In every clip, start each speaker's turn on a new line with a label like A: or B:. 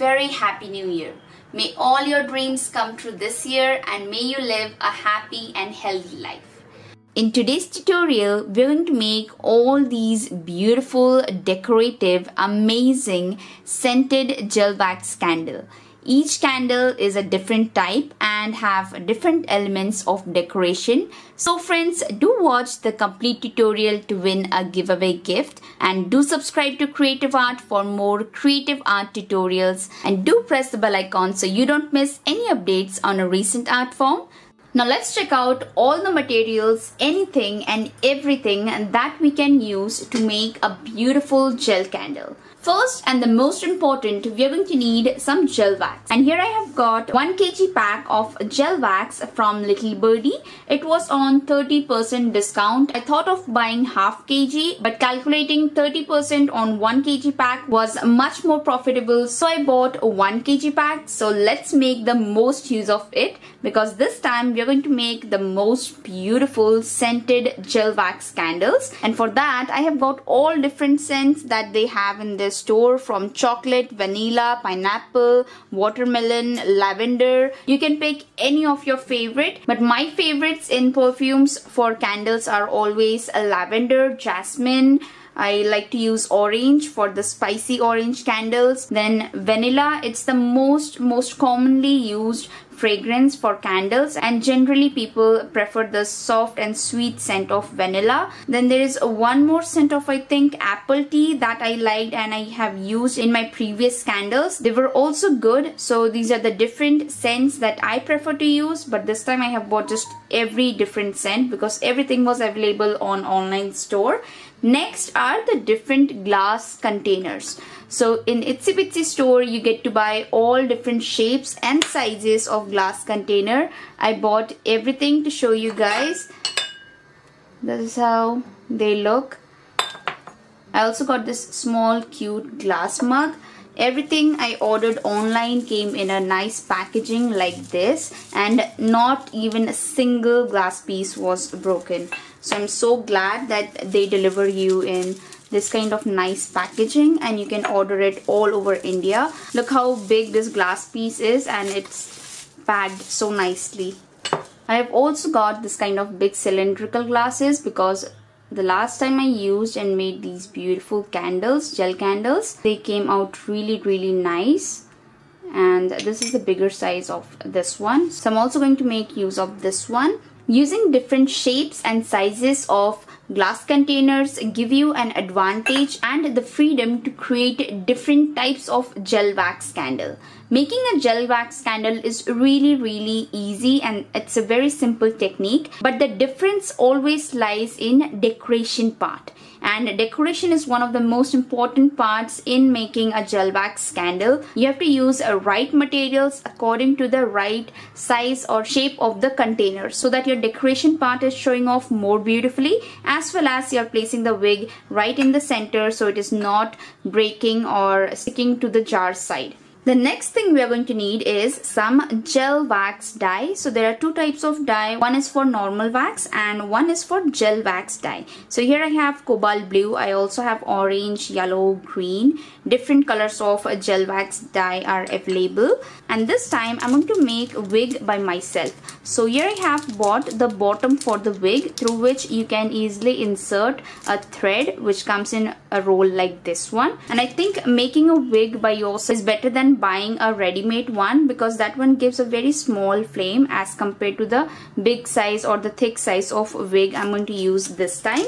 A: very happy new year. May all your dreams come true this year and may you live a happy and healthy life. In today's tutorial, we're going to make all these beautiful, decorative, amazing scented gel wax candle. Each candle is a different type and have different elements of decoration. So friends, do watch the complete tutorial to win a giveaway gift and do subscribe to Creative Art for more creative art tutorials and do press the bell icon so you don't miss any updates on a recent art form. Now let's check out all the materials, anything and everything that we can use to make a beautiful gel candle. First and the most important, we are going to need some gel wax. And here I have got 1 kg pack of gel wax from Little Birdie. It was on 30% discount. I thought of buying half kg, but calculating 30% on 1 kg pack was much more profitable. So I bought 1 kg pack. So let's make the most use of it because this time we are going to make the most beautiful scented gel wax candles. And for that, I have got all different scents that they have in this store from chocolate, vanilla, pineapple, watermelon, lavender. You can pick any of your favorite. But my favorites in perfumes for candles are always lavender, jasmine, I like to use orange for the spicy orange candles. Then vanilla, it's the most most commonly used fragrance for candles and generally people prefer the soft and sweet scent of vanilla. Then there is one more scent of I think apple tea that I liked and I have used in my previous candles. They were also good. So these are the different scents that I prefer to use but this time I have bought just every different scent because everything was available on online store. Next are the different glass containers. So in Itsy Bitsy store, you get to buy all different shapes and sizes of glass container. I bought everything to show you guys. This is how they look. I also got this small cute glass mug. Everything I ordered online came in a nice packaging like this and not even a single glass piece was broken. So I'm so glad that they deliver you in this kind of nice packaging and you can order it all over India. Look how big this glass piece is and it's packed so nicely. I have also got this kind of big cylindrical glasses because the last time I used and made these beautiful candles, gel candles, they came out really really nice and this is the bigger size of this one. So I'm also going to make use of this one. Using different shapes and sizes of Glass containers give you an advantage and the freedom to create different types of gel wax candle. Making a gel wax candle is really really easy and it's a very simple technique but the difference always lies in decoration part and decoration is one of the most important parts in making a gel wax candle. You have to use a right materials according to the right size or shape of the container so that your decoration part is showing off more beautifully as well as you're placing the wick right in the center so it is not breaking or sticking to the jar side. The next thing we are going to need is some gel wax dye. So there are two types of dye. One is for normal wax and one is for gel wax dye. So here I have cobalt blue. I also have orange, yellow, green. Different colors of gel wax dye are available. And this time I'm going to make a wick by myself. So here I have bought the bottom for the wick through which you can easily insert a thread which comes in a roll like this one. And I think making a wick by yourself is better than buying a ready-made one because that one gives a very small flame as compared to the big size or the thick size of wick I'm going to use this time.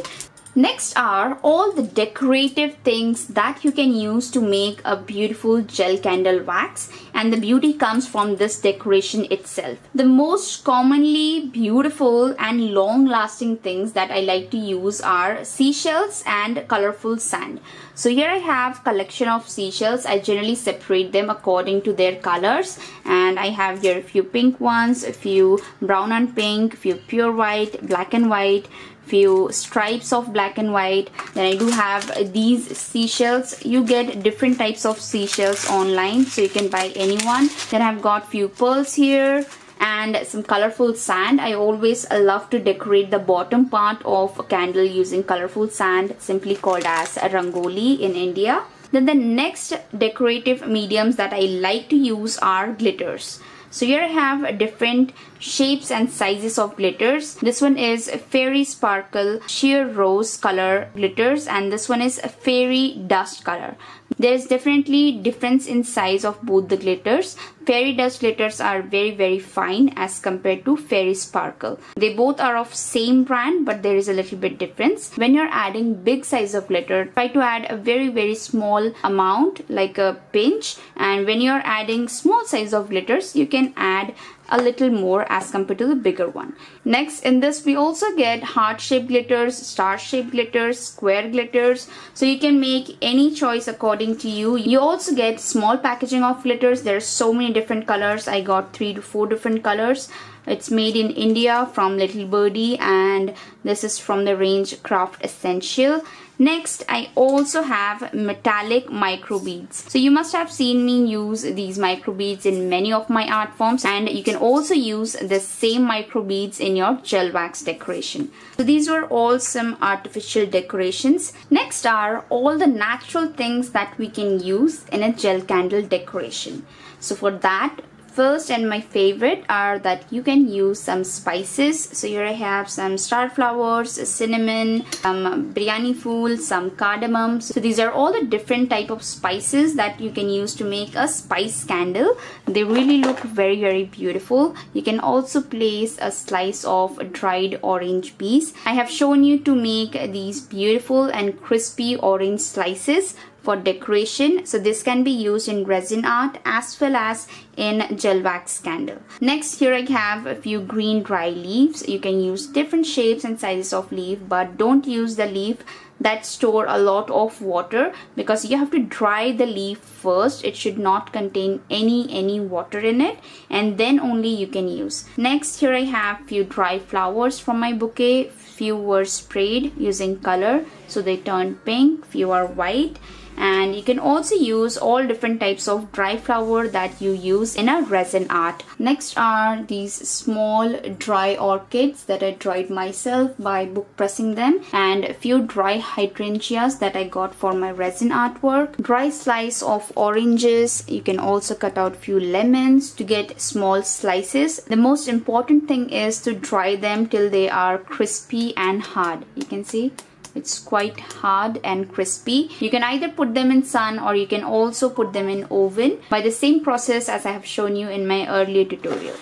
A: Next are all the decorative things that you can use to make a beautiful gel candle wax and the beauty comes from this decoration itself. The most commonly beautiful and long lasting things that I like to use are seashells and colorful sand. So here I have collection of seashells. I generally separate them according to their colors and I have here a few pink ones, a few brown and pink, a few pure white, black and white, few stripes of black and white. Then I do have these seashells. You get different types of seashells online so you can buy any one. Then I've got few pearls here and some colorful sand. I always love to decorate the bottom part of a candle using colorful sand simply called as rangoli in India. Then the next decorative mediums that I like to use are glitters. So here I have a different shapes and sizes of glitters. This one is Fairy Sparkle Sheer Rose color glitters and this one is Fairy Dust color. There's definitely difference in size of both the glitters. Fairy Dust glitters are very very fine as compared to Fairy Sparkle. They both are of same brand but there is a little bit difference. When you're adding big size of glitter, try to add a very very small amount like a pinch and when you're adding small size of glitters, you can add a little more as compared to the bigger one. Next in this we also get heart shaped glitters, star shaped glitters, square glitters. So you can make any choice according to you. You also get small packaging of glitters. There's so many different colors. I got three to four different colors. It's made in India from Little Birdie and this is from the range Craft Essential Next, I also have metallic micro beads. So you must have seen me use these micro beads in many of my art forms and you can also use the same micro beads in your gel wax decoration. So these were all some artificial decorations. Next are all the natural things that we can use in a gel candle decoration. So for that, First and my favorite are that you can use some spices. So here I have some star flowers, cinnamon, some biryani fool, some cardamom. So these are all the different type of spices that you can use to make a spice candle. They really look very very beautiful. You can also place a slice of dried orange piece. I have shown you to make these beautiful and crispy orange slices for decoration. So this can be used in resin art as well as in gel wax candle. Next here I have a few green dry leaves. You can use different shapes and sizes of leaf but don't use the leaf that store a lot of water because you have to dry the leaf first it should not contain any any water in it and then only you can use next here i have few dry flowers from my bouquet few were sprayed using color so they turned pink few are white and you can also use all different types of dry flower that you use in a resin art. Next are these small dry orchids that I dried myself by book pressing them and a few dry hydrangeas that I got for my resin artwork. Dry slice of oranges. You can also cut out few lemons to get small slices. The most important thing is to dry them till they are crispy and hard. You can see it's quite hard and crispy. You can either put them in sun or you can also put them in oven. By the same process as I have shown you in my earlier tutorial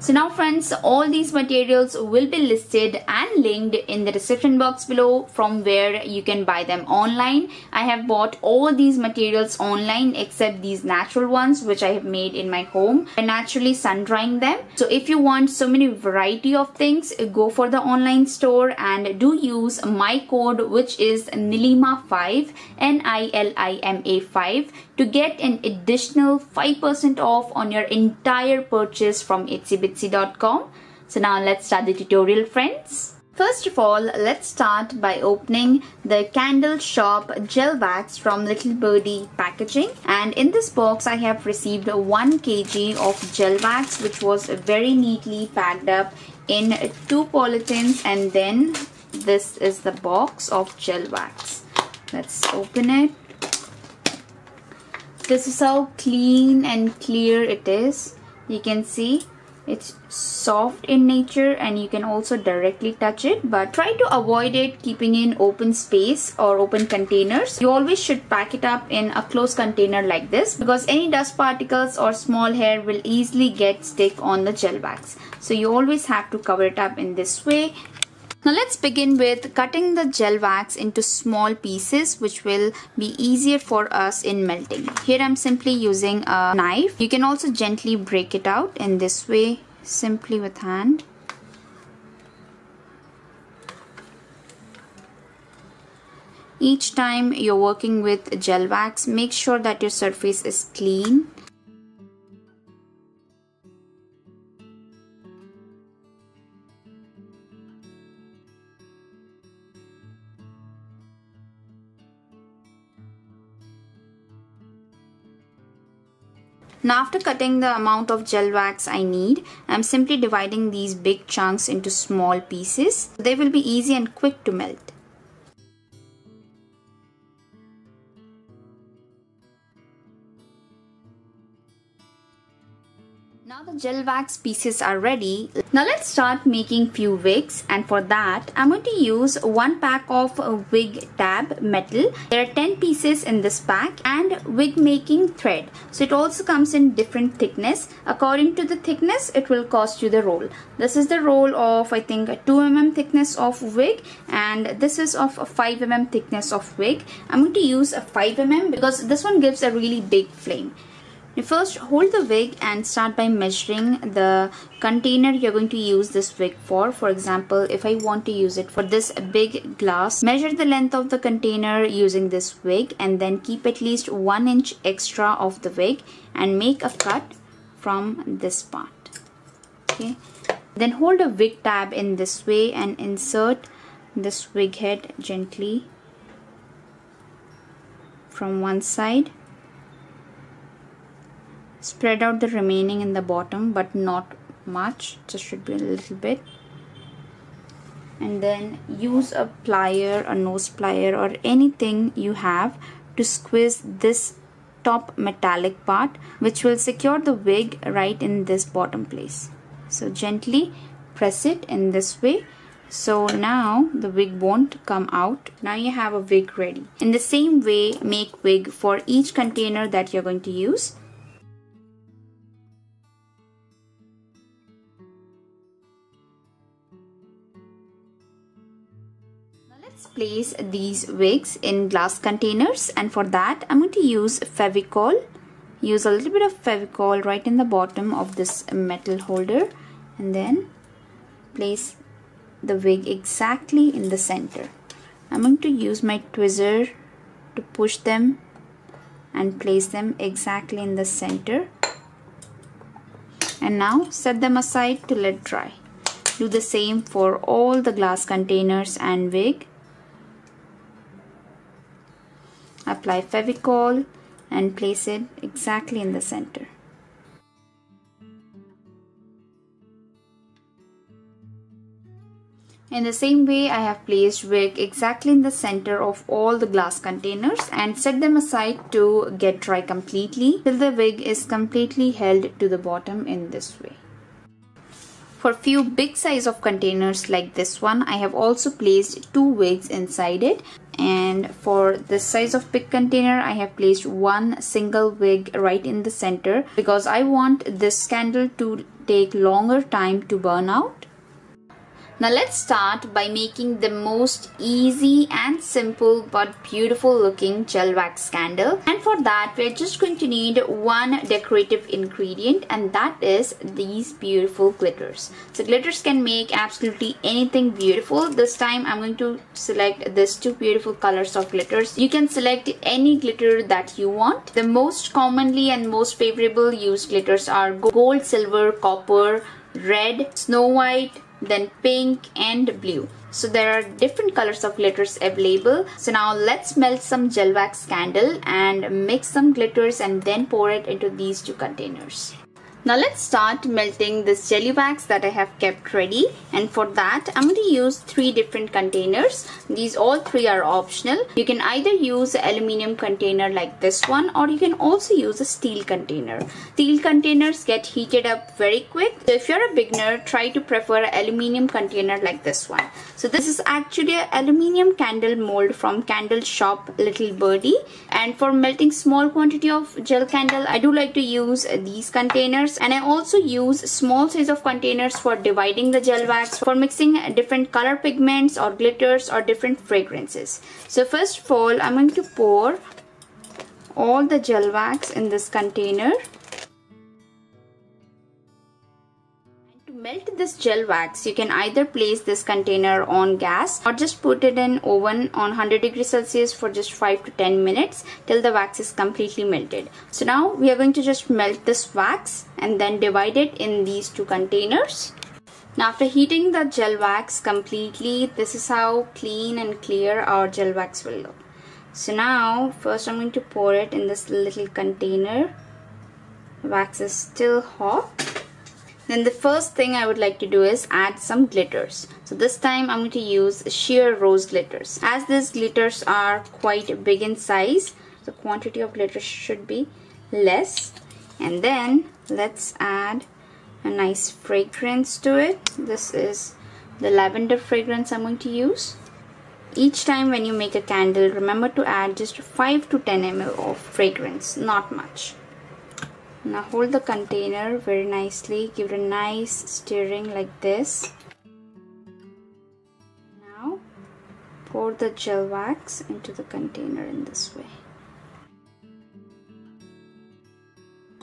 A: so now friends, all these materials will be listed and linked in the description box below from where you can buy them online. I have bought all these materials online except these natural ones which I have made in my home and naturally sun drying them. So if you want so many variety of things, go for the online store and do use my code which is Nilima5 N-I-L-I-M-A 5 to get an additional 5% off on your entire purchase from itsybitsy.com. So now let's start the tutorial friends. First of all, let's start by opening the Candle Shop Gel Wax from Little Birdie packaging. And in this box, I have received 1 kg of gel wax which was very neatly packed up in two polythenes and then this is the box of gel wax. Let's open it this is how clean and clear it is you can see it's soft in nature and you can also directly touch it but try to avoid it keeping in open space or open containers. You always should pack it up in a closed container like this because any dust particles or small hair will easily get stick on the gel wax so you always have to cover it up in this way now let's begin with cutting the gel wax into small pieces which will be easier for us in melting. Here I'm simply using a knife. You can also gently break it out in this way simply with hand. Each time you're working with gel wax, make sure that your surface is clean Now after cutting the amount of gel wax I need, I'm simply dividing these big chunks into small pieces. They will be easy and quick to melt. Gel wax pieces are ready. Now let's start making few wicks and for that I'm going to use one pack of wick tab metal. There are 10 pieces in this pack and wick making thread. So it also comes in different thickness. According to the thickness it will cost you the roll. This is the roll of I think 2 mm thickness of wick and this is of 5 mm thickness of wick. I'm going to use a 5 mm because this one gives a really big flame. First hold the wick and start by measuring the container you're going to use this wick for. For example, if I want to use it for this big glass, measure the length of the container using this wick and then keep at least one inch extra of the wick and make a cut from this part. Okay. Then hold a wick tab in this way and insert this wick head gently from one side spread out the remaining in the bottom but not much just should be a little bit. And then use a plier a nose plier or anything you have to squeeze this top metallic part which will secure the wick right in this bottom place. So gently press it in this way. So now the wick won't come out. Now you have a wick ready. In the same way make wick for each container that you're going to use place these wicks in glass containers and for that I'm going to use Fevicol. Use a little bit of Fevicol right in the bottom of this metal holder and then place the wick exactly in the center. I'm going to use my tweezer to push them and place them exactly in the center and now set them aside to let dry. Do the same for all the glass containers and wick apply Fevicol and place it exactly in the center. In the same way, I have placed wick exactly in the center of all the glass containers and set them aside to get dry completely till the wick is completely held to the bottom in this way. For few big size of containers like this one, I have also placed two wicks inside it. And for this size of big container I have placed one single wick right in the center because I want this candle to take longer time to burn out now let's start by making the most easy and simple but beautiful looking gel wax candle and for that we're just going to need one decorative ingredient and that is these beautiful glitters. So glitters can make absolutely anything beautiful. This time I'm going to select these two beautiful colors of glitters. You can select any glitter that you want. The most commonly and most favorable used glitters are gold, silver, copper, red, snow white, then pink and blue. So there are different colors of glitters available. So now let's melt some gel wax candle and mix some glitters and then pour it into these two containers now let's start melting this jelly wax that I have kept ready and for that I'm going to use three different containers. These all three are optional. You can either use an aluminium container like this one or you can also use a steel container. Steel containers get heated up very quick. So if you're a beginner try to prefer an aluminium container like this one. So this is actually an aluminium candle mold from candle shop Little Birdie and for melting small quantity of gel candle I do like to use these containers and I also use small size of containers for dividing the gel wax for mixing different color pigments or glitters or different fragrances. So first of all I'm going to pour all the gel wax in this container melt this gel wax. You can either place this container on gas or just put it in oven on 100 degrees celsius for just 5 to 10 minutes till the wax is completely melted. So now we are going to just melt this wax and then divide it in these two containers. Now after heating the gel wax completely this is how clean and clear our gel wax will look. So now first I'm going to pour it in this little container. Wax is still hot then the first thing I would like to do is add some glitters. So this time I'm going to use sheer rose glitters. As these glitters are quite big in size, the quantity of glitters should be less. And then let's add a nice fragrance to it. This is the lavender fragrance I'm going to use. Each time when you make a candle, remember to add just 5 to 10 ml of fragrance, not much. Now hold the container very nicely, give it a nice stirring like this. Now pour the gel wax into the container in this way.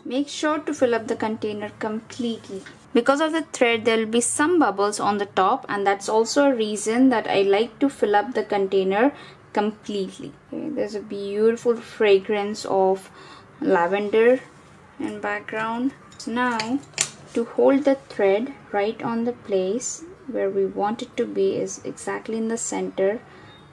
A: Make sure to fill up the container completely. Because of the thread there will be some bubbles on the top and that's also a reason that I like to fill up the container completely. Okay, there's a beautiful fragrance of lavender in background. Now to hold the thread right on the place where we want it to be is exactly in the center.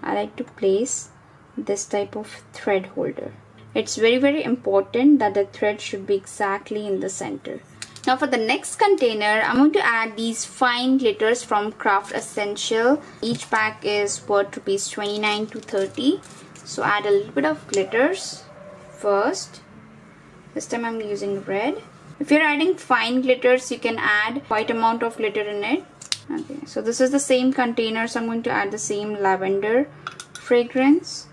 A: I like to place this type of thread holder. It's very very important that the thread should be exactly in the center. Now for the next container, I'm going to add these fine glitters from Craft Essential. Each pack is worth rupees 29 to 30. So add a little bit of glitters first. This time I'm using red. If you're adding fine glitters, you can add quite amount of glitter in it. Okay, so this is the same container, so I'm going to add the same lavender fragrance.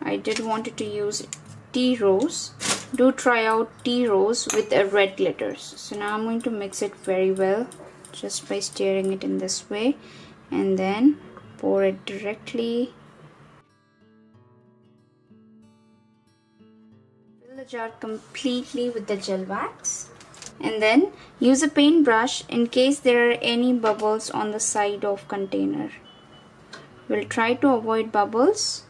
A: I did wanted to use tea rose. Do try out tea rose with a red glitters. So now I'm going to mix it very well just by stirring it in this way and then pour it directly the jar completely with the gel wax and then use a paintbrush in case there are any bubbles on the side of container we'll try to avoid bubbles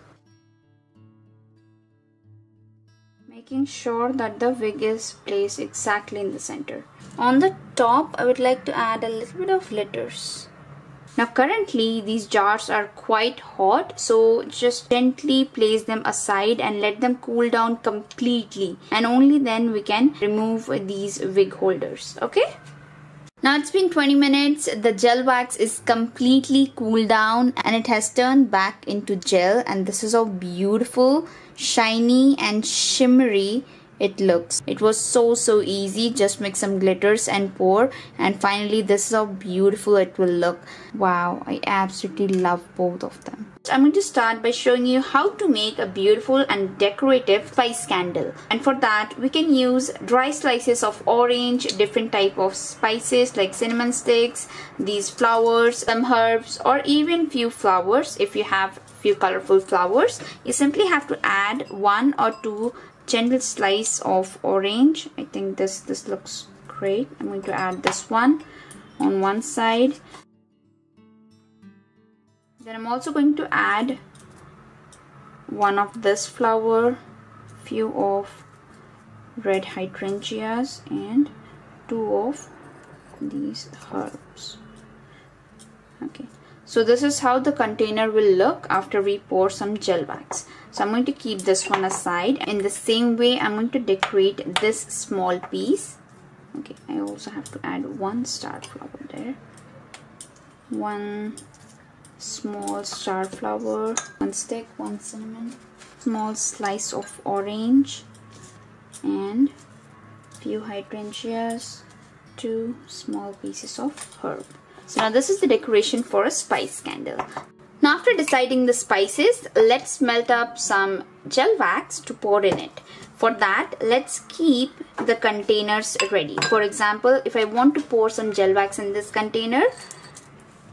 A: making sure that the wick is placed exactly in the center. On the top, I would like to add a little bit of glitters. Now currently these jars are quite hot so just gently place them aside and let them cool down completely. And only then we can remove these wick holders okay. Now it's been 20 minutes, the gel wax is completely cooled down and it has turned back into gel. And this is how beautiful, shiny and shimmery it looks. It was so so easy, just mix some glitters and pour and finally this is how beautiful it will look. Wow, I absolutely love both of them. I'm going to start by showing you how to make a beautiful and decorative spice candle. And for that, we can use dry slices of orange, different type of spices like cinnamon sticks, these flowers, some herbs, or even few flowers if you have few colorful flowers. You simply have to add one or two gentle slice of orange. I think this, this looks great. I'm going to add this one on one side then I'm also going to add one of this flower few of red hydrangeas and two of these herbs okay so this is how the container will look after we pour some gel wax. So I'm going to keep this one aside. In the same way I'm going to decorate this small piece. Okay I also have to add one star flower there. One small star flower one stick one cinnamon small slice of orange and few hydrangeas two small pieces of herb so now this is the decoration for a spice candle. Now after deciding the spices let's melt up some gel wax to pour in it. For that let's keep the containers ready. For example if I want to pour some gel wax in this container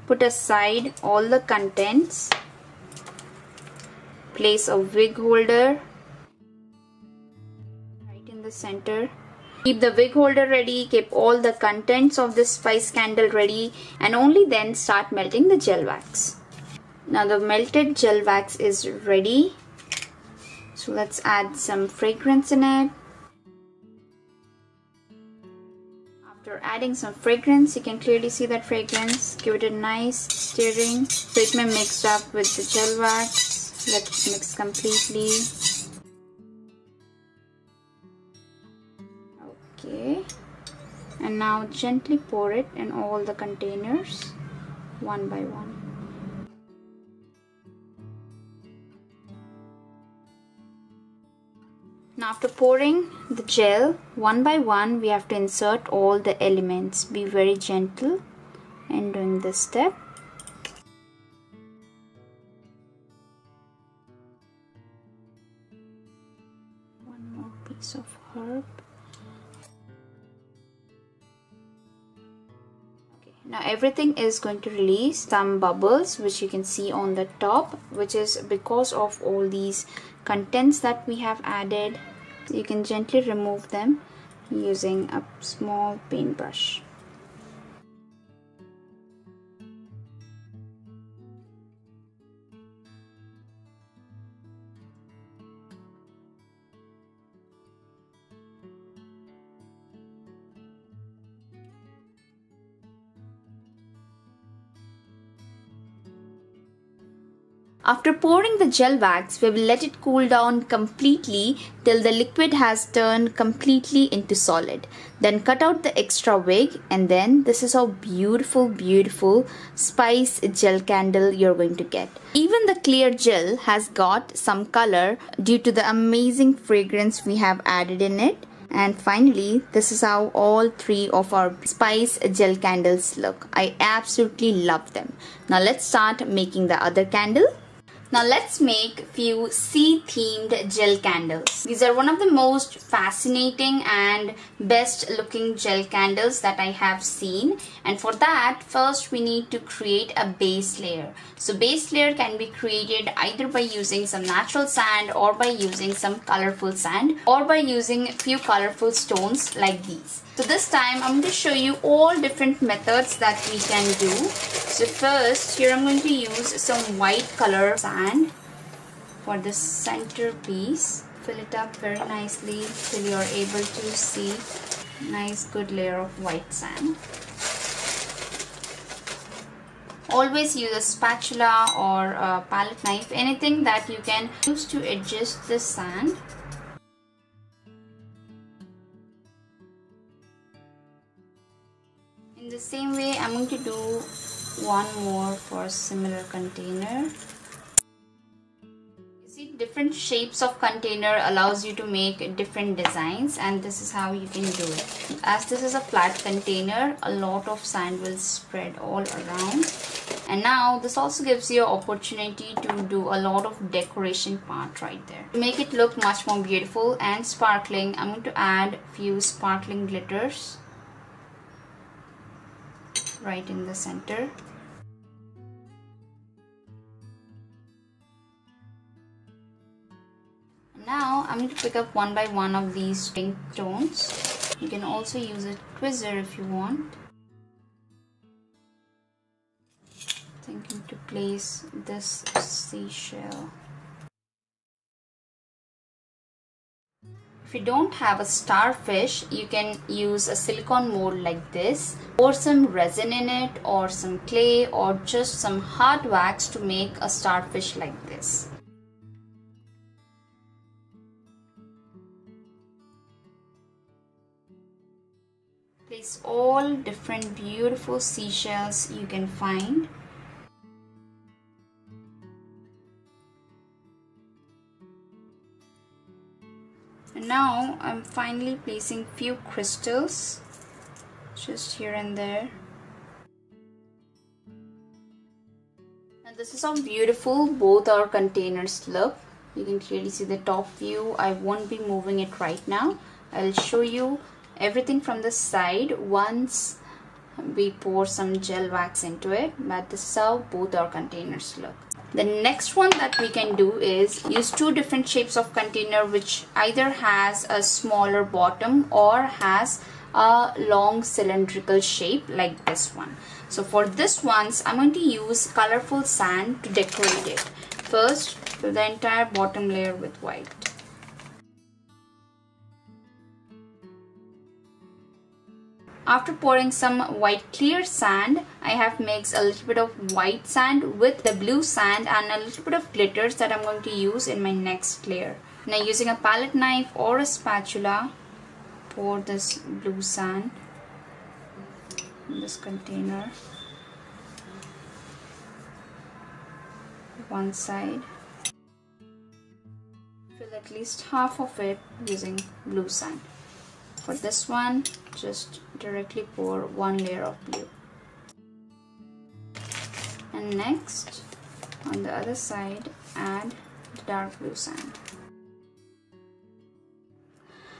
A: put aside all the contents place a wick holder right in the center keep the wick holder ready keep all the contents of this spice candle ready and only then start melting the gel wax now the melted gel wax is ready so let's add some fragrance in it After adding some fragrance, you can clearly see that fragrance. Give it a nice stirring so it may mix up with the gel wax. Let it mix completely. Okay. And now gently pour it in all the containers one by one. Now After pouring the gel, one by one we have to insert all the elements. Be very gentle in doing this step. One more piece of herb. Now everything is going to release some bubbles which you can see on the top which is because of all these contents that we have added. You can gently remove them using a small paintbrush After pouring the gel wax, we will let it cool down completely till the liquid has turned completely into solid. Then cut out the extra wick and then this is how beautiful beautiful spice gel candle you're going to get. Even the clear gel has got some color due to the amazing fragrance we have added in it. And finally, this is how all three of our spice gel candles look. I absolutely love them. Now let's start making the other candle. Now let's make few sea themed gel candles. These are one of the most fascinating and best looking gel candles that I have seen and for that first we need to create a base layer. So base layer can be created either by using some natural sand or by using some colorful sand or by using a few colorful stones like these. So this time I'm going to show you all different methods that we can do. So first here I'm going to use some white color sand for the center piece. Fill it up very nicely till you're able to see nice good layer of white sand. Always use a spatula or a palette knife, anything that you can use to adjust the sand. In the same way, I'm going to do one more for similar container. Different shapes of container allows you to make different designs and this is how you can do it. As this is a flat container, a lot of sand will spread all around. And now this also gives you opportunity to do a lot of decoration part right there. To make it look much more beautiful and sparkling, I'm going to add few sparkling glitters right in the center. Now I'm going to pick up one by one of these pink stones. You can also use a tweezer if you want. Thinking to place this seashell. If you don't have a starfish, you can use a silicone mold like this. Pour some resin in it or some clay or just some hard wax to make a starfish like this. All different beautiful seashells you can find. and now I'm finally placing few crystals just here and there. And this is how beautiful both our containers look. You can clearly see the top view. I won't be moving it right now. I'll show you everything from the side once we pour some gel wax into it but this is how both our containers look the next one that we can do is use two different shapes of container which either has a smaller bottom or has a long cylindrical shape like this one. So for this ones, I'm going to use colorful sand to decorate it. First, fill the entire bottom layer with white. After pouring some white clear sand, I have mixed a little bit of white sand with the blue sand and a little bit of glitters that I'm going to use in my next layer. Now using a palette knife or a spatula, pour this blue sand in this container. One side. Fill at least half of it using blue sand. For this one, just directly pour one layer of blue. And next, on the other side, add the dark blue sand.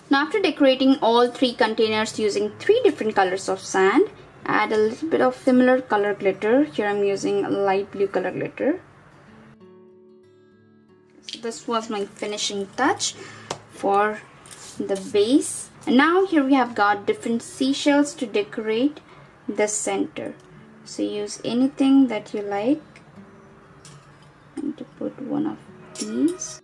A: Now after decorating all three containers using three different colors of sand, add a little bit of similar color glitter. Here I'm using light blue color glitter. So this was my finishing touch for the base. And now here we have got different seashells to decorate the center. So use anything that you like. And to put one of these.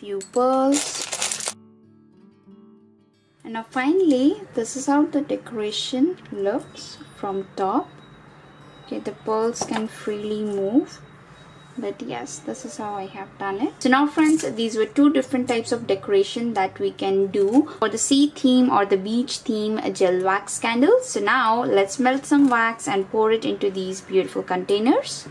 A: few pearls and now finally this is how the decoration looks from top okay the pearls can freely move. But yes this is how I have done it. So now friends these were two different types of decoration that we can do for the sea theme or the beach theme gel wax candles. So now let's melt some wax and pour it into these beautiful containers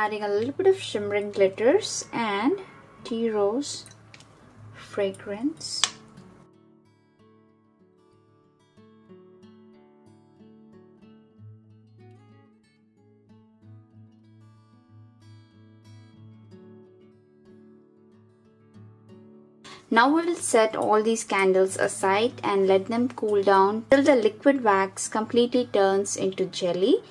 A: adding a little bit of shimmering glitters and tea rose fragrance. Now we will set all these candles aside and let them cool down till the liquid wax completely turns into jelly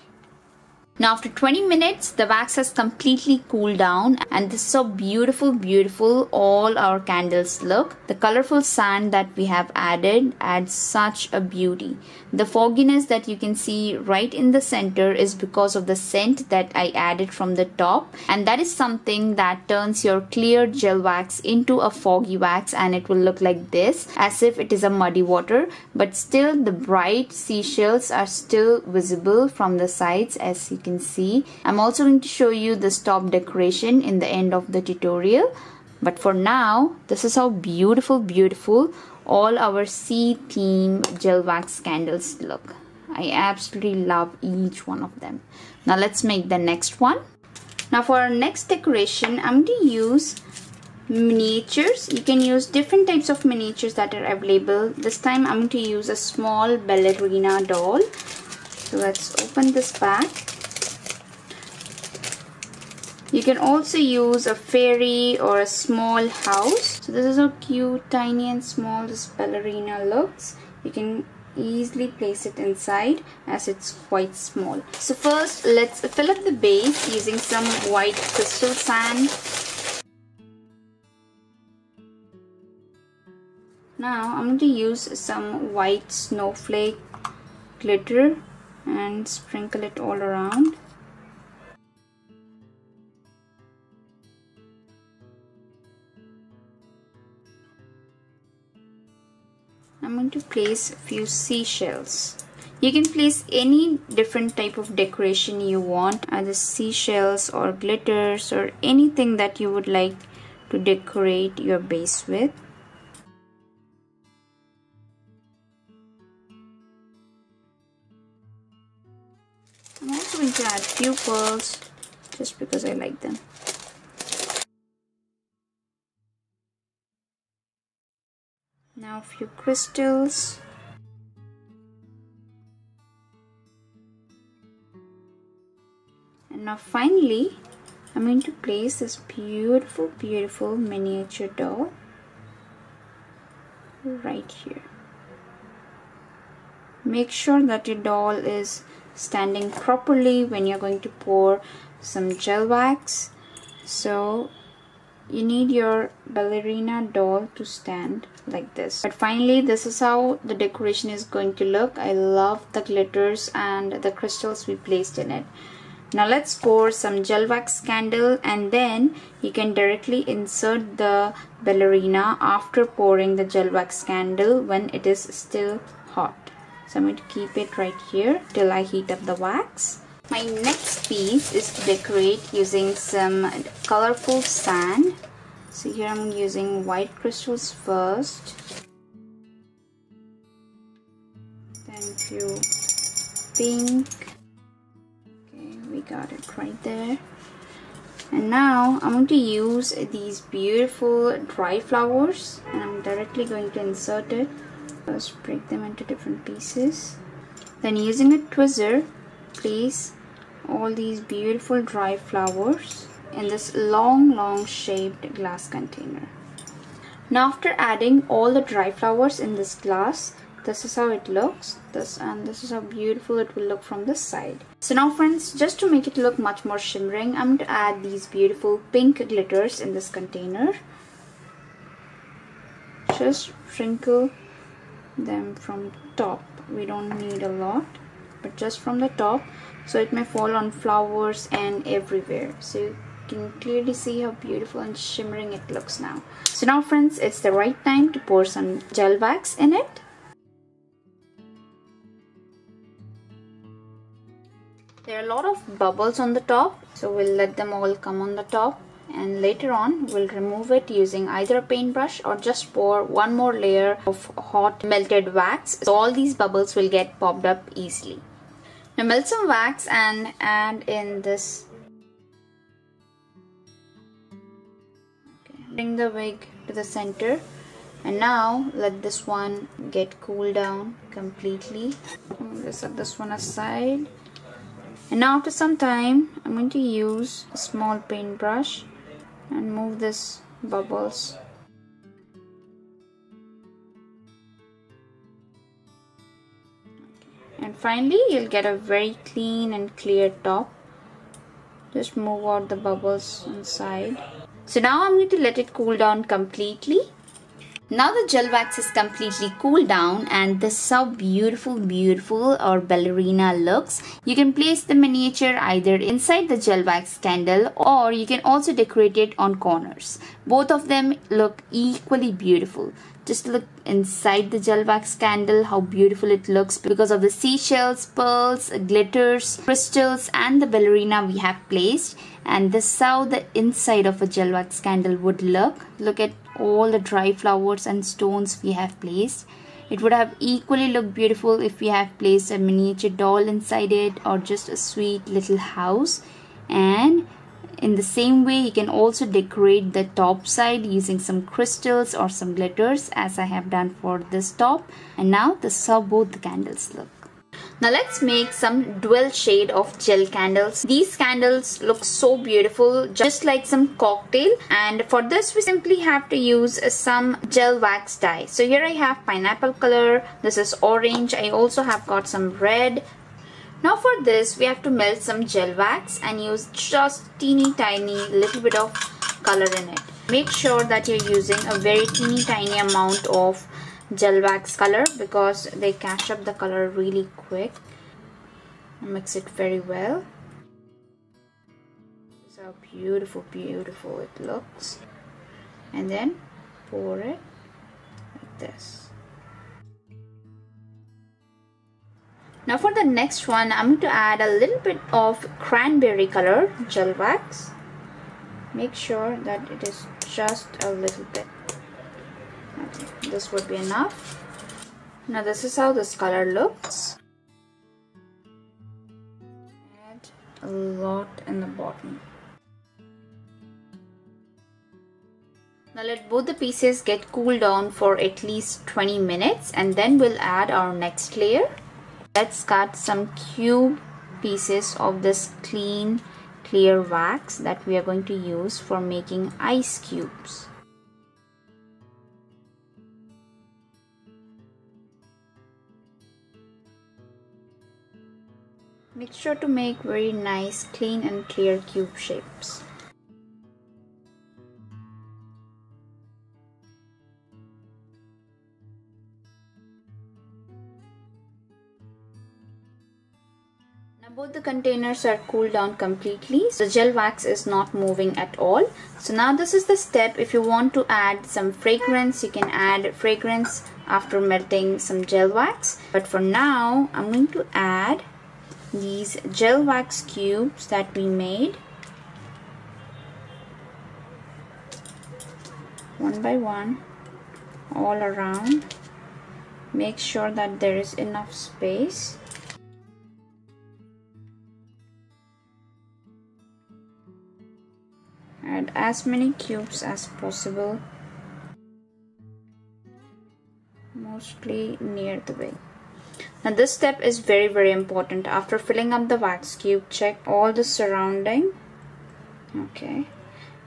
A: now after 20 minutes, the wax has completely cooled down and this is how beautiful, beautiful all our candles look. The colorful sand that we have added adds such a beauty. The fogginess that you can see right in the center is because of the scent that I added from the top and that is something that turns your clear gel wax into a foggy wax and it will look like this as if it is a muddy water but still the bright seashells are still visible from the sides as you can can see. I'm also going to show you the top decoration in the end of the tutorial. But for now, this is how beautiful, beautiful all our sea theme gel wax candles look. I absolutely love each one of them. Now let's make the next one. Now for our next decoration, I'm going to use miniatures. You can use different types of miniatures that are available. This time I'm going to use a small ballerina doll. So let's open this back. You can also use a fairy or a small house. So this is how cute, tiny and small this ballerina looks. You can easily place it inside as it's quite small. So first let's fill up the base using some white crystal sand. Now I'm going to use some white snowflake glitter and sprinkle it all around. I'm going to place a few seashells. You can place any different type of decoration you want, either seashells or glitters or anything that you would like to decorate your base with. I'm also going to add few pearls just because I like them. Now a few crystals. And now finally I'm going to place this beautiful beautiful miniature doll right here. Make sure that your doll is standing properly when you're going to pour some gel wax. So you need your ballerina doll to stand like this. But finally this is how the decoration is going to look. I love the glitters and the crystals we placed in it. Now let's pour some gel wax candle and then you can directly insert the ballerina after pouring the gel wax candle when it is still hot. So i'm going to keep it right here till i heat up the wax My next piece is to decorate using some colorful sand. So here I'm using white crystals first. Then few pink. Okay, we got it right there. And now I'm going to use these beautiful dry flowers and I'm directly going to insert it. First break them into different pieces. Then using a tweezer, place all these beautiful dry flowers in this long long shaped glass container. Now after adding all the dry flowers in this glass, this is how it looks. This and this is how beautiful it will look from the side. So now friends just to make it look much more shimmering I'm going to add these beautiful pink glitters in this container. Just sprinkle them from top. We don't need a lot but just from the top so it may fall on flowers and everywhere. So you can clearly see how beautiful and shimmering it looks now. So now friends it's the right time to pour some gel wax in it. There are a lot of bubbles on the top, so we'll let them all come on the top. And later on we'll remove it using either a paintbrush or just pour one more layer of hot melted wax. So all these bubbles will get popped up easily. Now melt some wax and add in this. Okay. Bring the wick to the center and now let this one get cooled down completely. Just set this one aside and now after some time I'm going to use a small paintbrush and move this bubbles finally you'll get a very clean and clear top. Just move out the bubbles inside. So now I'm going to let it cool down completely now the gel wax is completely cooled down and this is how beautiful beautiful our ballerina looks. You can place the miniature either inside the gel wax candle or you can also decorate it on corners. Both of them look equally beautiful. Just look inside the gel wax candle how beautiful it looks because of the seashells, pearls, glitters, crystals and the ballerina we have placed and this is how the inside of a gel wax candle would look. Look at all the dry flowers and stones we have placed. It would have equally looked beautiful if we have placed a miniature doll inside it or just a sweet little house. And in the same way, you can also decorate the top side using some crystals or some glitters as I have done for this top. And now this is how both the candles look. Now let's make some dual shade of gel candles. These candles look so beautiful just like some cocktail and for this we simply have to use some gel wax dye. So here I have pineapple color, this is orange, I also have got some red. Now for this we have to melt some gel wax and use just teeny tiny little bit of color in it. Make sure that you're using a very teeny tiny amount of gel wax color because they catch up the color really quick mix it very well. How beautiful beautiful it looks. And then pour it like this. Now for the next one I'm going to add a little bit of cranberry color gel wax. Make sure that it is just a little bit this would be enough. Now this is how this color looks. Add a lot in the bottom. Now let both the pieces get cooled down for at least 20 minutes and then we'll add our next layer. Let's cut some cube pieces of this clean clear wax that we are going to use for making ice cubes Make sure to make very nice, clean and clear cube shapes. Now both the containers are cooled down completely. So the gel wax is not moving at all. So now this is the step if you want to add some fragrance, you can add fragrance after melting some gel wax. But for now, I'm going to add these gel wax cubes that we made. One by one all around. Make sure that there is enough space. Add as many cubes as possible mostly near the way now this step is very very important. After filling up the wax cube check all the surrounding. Okay.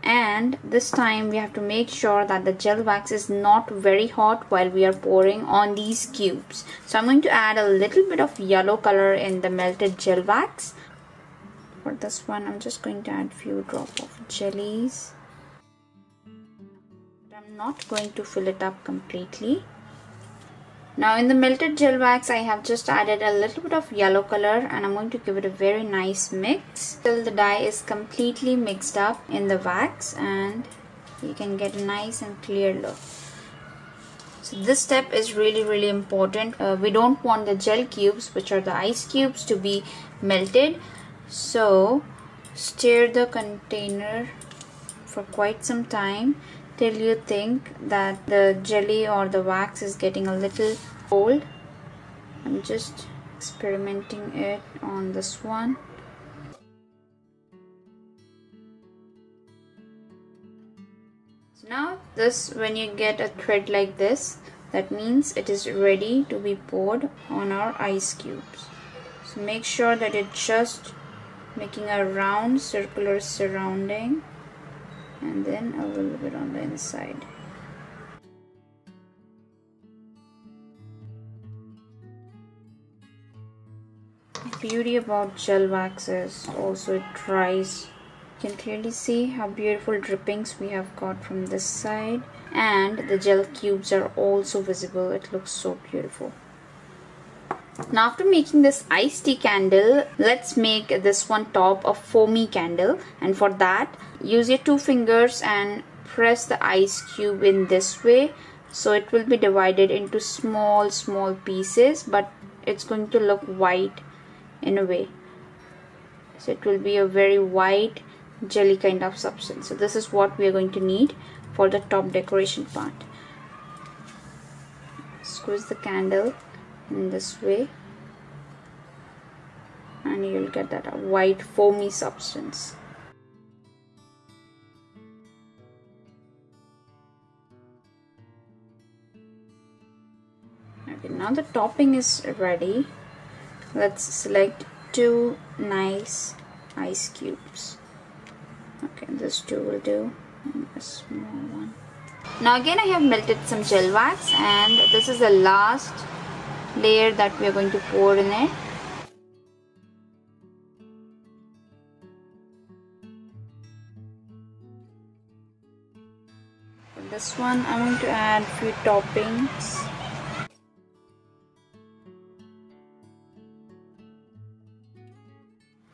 A: And this time we have to make sure that the gel wax is not very hot while we are pouring on these cubes. So I'm going to add a little bit of yellow color in the melted gel wax. For this one I'm just going to add few drop of jellies. I'm not going to fill it up completely now in the melted gel wax I have just added a little bit of yellow color and I'm going to give it a very nice mix till the dye is completely mixed up in the wax and you can get a nice and clear look. So this step is really really important. Uh, we don't want the gel cubes which are the ice cubes to be melted. So stir the container for quite some time till you think that the jelly or the wax is getting a little cold I'm just experimenting it on this one. So now this when you get a thread like this that means it is ready to be poured on our ice cubes. So make sure that it's just making a round circular surrounding and then a little bit on the inside. Beauty about gel wax is also it dries. You can clearly see how beautiful drippings we have got from this side. And the gel cubes are also visible. It looks so beautiful now after making this iced tea candle, let's make this one top a foamy candle. And for that use your two fingers and press the ice cube in this way. So it will be divided into small small pieces but it's going to look white in a way. So it will be a very white jelly kind of substance. So this is what we are going to need for the top decoration part. Squeeze the candle in this way. And you'll get that white foamy substance. Okay now the topping is ready. Let's select two nice ice cubes. Okay this two will do and a small one. Now again I have melted some gel wax and this is the last layer that we are going to pour in it. For this one I'm going to add few toppings.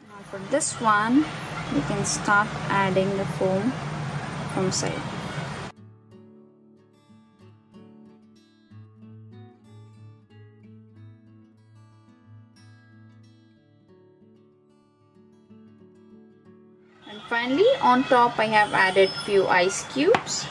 A: Now for this one we can start adding the foam from side on top I have added few ice cubes.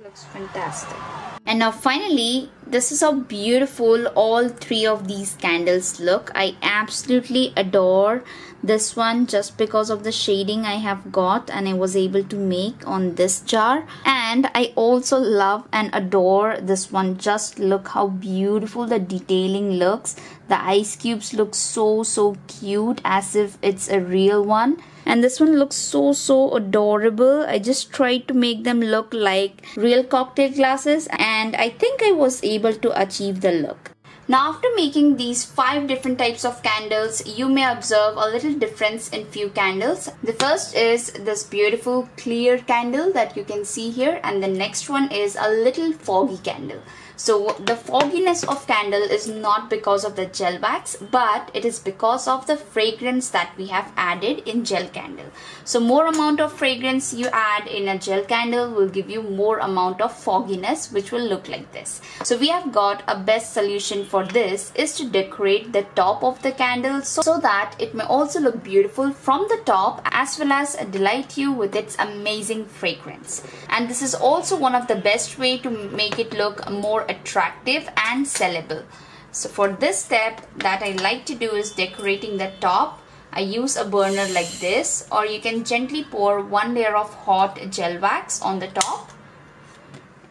A: Looks fantastic. And now finally, this is how beautiful all three of these candles look. I absolutely adore this one just because of the shading I have got and I was able to make on this jar. And I also love and adore this one. Just look how beautiful the detailing looks. The ice cubes look so so cute as if it's a real one and this one looks so so adorable i just tried to make them look like real cocktail glasses and i think i was able to achieve the look now after making these five different types of candles, you may observe a little difference in few candles. The first is this beautiful clear candle that you can see here and the next one is a little foggy candle. So the fogginess of candle is not because of the gel wax but it is because of the fragrance that we have added in gel candle. So more amount of fragrance you add in a gel candle will give you more amount of fogginess which will look like this. So we have got a best solution for this is to decorate the top of the candle so, so that it may also look beautiful from the top as well as delight you with its amazing fragrance. And this is also one of the best way to make it look more attractive and sellable. So for this step that I like to do is decorating the top. I use a burner like this or you can gently pour one layer of hot gel wax on the top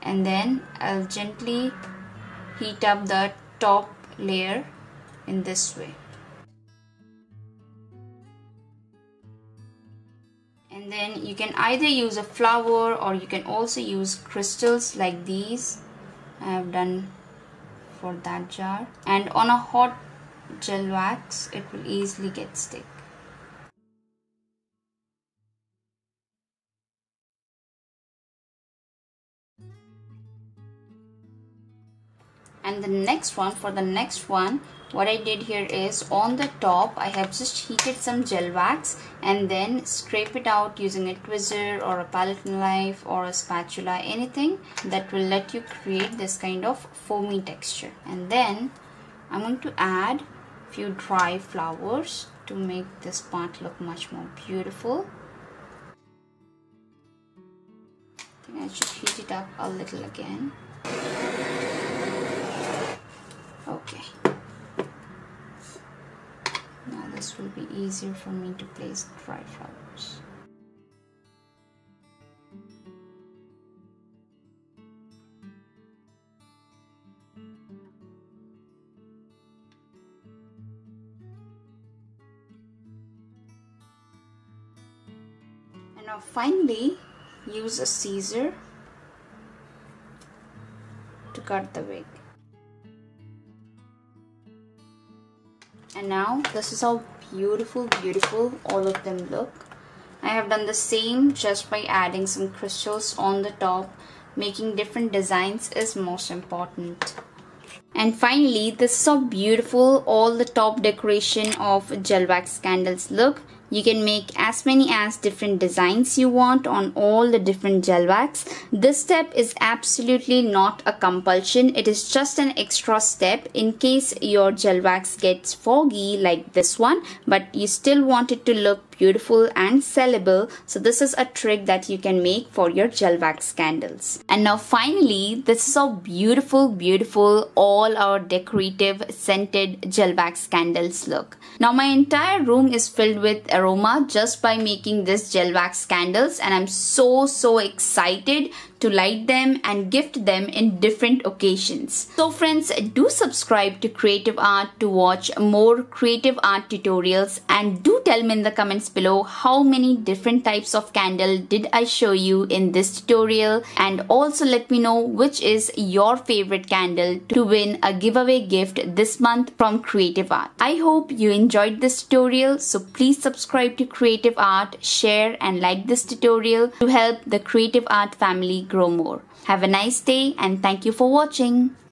A: and then I'll gently heat up the top layer in this way. and then you can either use a flower or you can also use crystals like these I have done for that jar. And on a hot gel wax it will easily get stick. And the next one for the next one what I did here is on the top I have just heated some gel wax and then scrape it out using a tweezer or a palette knife or a spatula anything that will let you create this kind of foamy texture. And then I'm going to add a few dry flowers to make this part look much more beautiful. I think I should heat it up a little again. Okay now this will be easier for me to place dry flowers. And now finally use a scissor to cut the wick. And now this is how beautiful beautiful all of them look. I have done the same just by adding some crystals on the top making different designs is most important. And finally this is beautiful all the top decoration of gel wax candles look you can make as many as different designs you want on all the different gel wax. This step is absolutely not a compulsion. It is just an extra step in case your gel wax gets foggy like this one but you still want it to look beautiful and sellable. So this is a trick that you can make for your gel wax candles. And now finally, this is how beautiful, beautiful all our decorative scented gel wax candles look. Now my entire room is filled with aroma just by making this gel wax candles and I'm so, so excited to light them and gift them in different occasions. So friends, do subscribe to Creative Art to watch more creative art tutorials and do tell me in the comments below how many different types of candle did I show you in this tutorial and also let me know which is your favorite candle to win a giveaway gift this month from Creative Art. I hope you enjoyed this tutorial so please subscribe to Creative Art, share and like this tutorial to help the Creative Art family grow more. Have a nice day and thank you for watching.